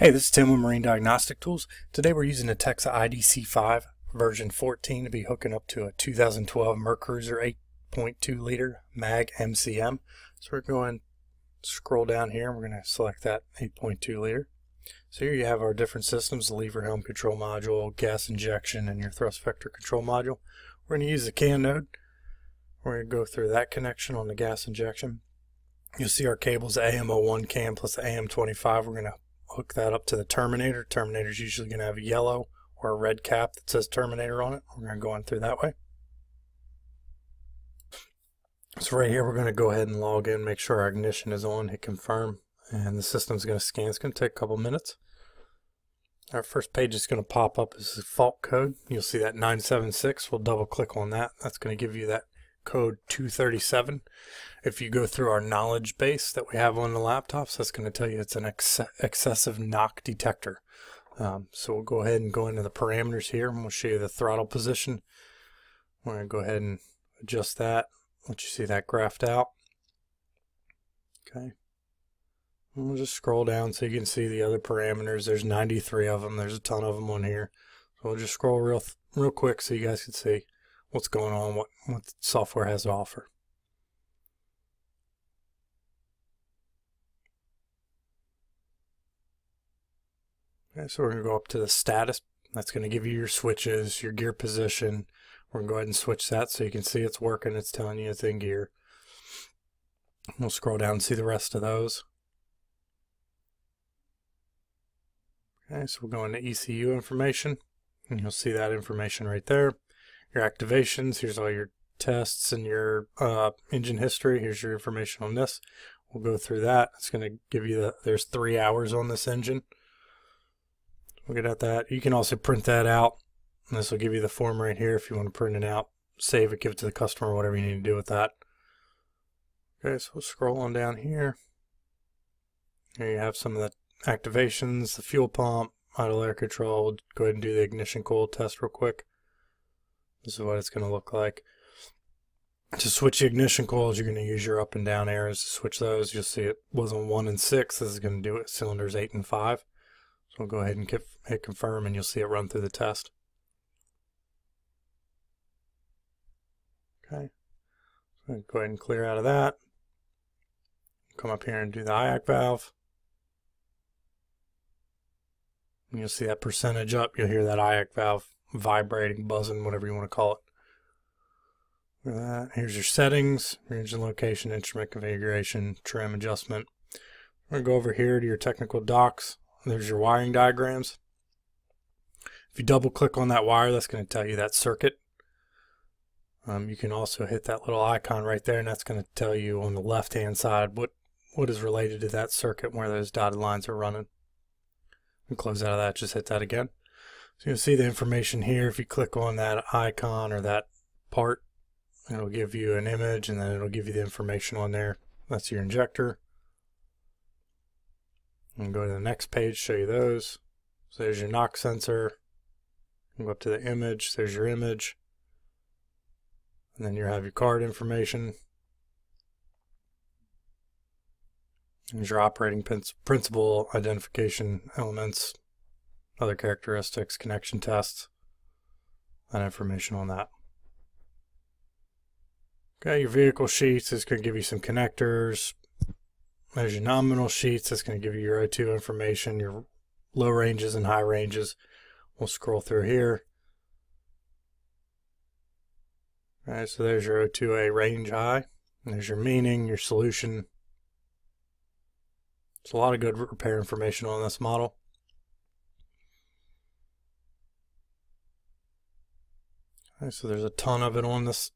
Hey, this is Tim with Marine Diagnostic Tools. Today we're using a Texa IDC5 version 14 to be hooking up to a 2012 MerCruiser 8.2 liter MAG MCM. So we're going to scroll down here and we're going to select that 8.2 liter. So here you have our different systems, the lever helm control module, gas injection, and your thrust vector control module. We're going to use the CAN node. We're going to go through that connection on the gas injection. You'll see our cables AM01 CAN plus the AM25. We're going to hook that up to the Terminator. Terminator's usually going to have a yellow or a red cap that says Terminator on it. We're going to go on through that way. So right here, we're going to go ahead and log in, make sure our ignition is on, hit confirm, and the system's going to scan. It's going to take a couple minutes. Our first page is going to pop up as a fault code. You'll see that 976. We'll double click on that. That's going to give you that code 237. If you go through our knowledge base that we have on the laptops, that's going to tell you it's an ex excessive knock detector. Um, so we'll go ahead and go into the parameters here and we'll show you the throttle position. We're going to go ahead and adjust that. Let you see that graphed out. Okay. We'll just scroll down so you can see the other parameters. There's 93 of them. There's a ton of them on here. So we'll just scroll real real quick so you guys can see what's going on, what, what software has to offer. Okay, so we're going to go up to the status. That's going to give you your switches, your gear position. We're going to go ahead and switch that so you can see it's working. It's telling you it's in gear. We'll scroll down and see the rest of those. Okay, so we'll go into ECU information, and you'll see that information right there your activations. Here's all your tests and your uh, engine history. Here's your information on this. We'll go through that. It's going to give you the, there's three hours on this engine. We'll get at that. You can also print that out. This will give you the form right here if you want to print it out. Save it, give it to the customer, whatever you need to do with that. Okay, so we'll scroll on down here. Here you have some of the activations, the fuel pump, idle air control. We'll go ahead and do the ignition coil test real quick. This is what it's going to look like. To switch the ignition coils, you're going to use your up and down arrows to switch those. You'll see it was on 1 and 6. This is going to do it cylinders 8 and 5. So we'll go ahead and hit confirm and you'll see it run through the test. Okay. So go ahead and clear out of that. Come up here and do the IAC valve. And you'll see that percentage up. You'll hear that IAC valve vibrating, buzzing, whatever you want to call it. That. Here's your settings, your engine location, instrument configuration, trim adjustment. We're going to go over here to your technical docs. There's your wiring diagrams. If you double click on that wire, that's going to tell you that circuit. Um, you can also hit that little icon right there, and that's going to tell you on the left-hand side what, what is related to that circuit where those dotted lines are running. And close out of that, just hit that again. So you'll see the information here. If you click on that icon or that part, it'll give you an image and then it'll give you the information on there. That's your injector. And go to the next page, show you those. So there's your knock sensor. Go up to the image, there's your image. And then you have your card information. There's your operating principle identification elements, other characteristics, connection tests, and information on that. Okay, your vehicle sheets is going to give you some connectors. There's your nominal sheets. That's going to give you your O2 information, your low ranges and high ranges. We'll scroll through here. All right, so there's your O2A range high. There's your meaning, your solution. It's a lot of good repair information on this model. Right, so there's a ton of it on this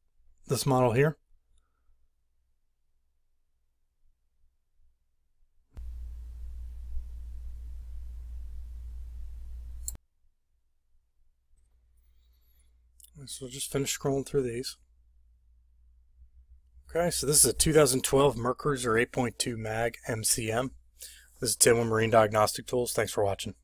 this model here. So just finish scrolling through these. Okay, so this is a 2012 Mercruiser 8.2 Mag MCM. This is Tim with Marine Diagnostic Tools. Thanks for watching.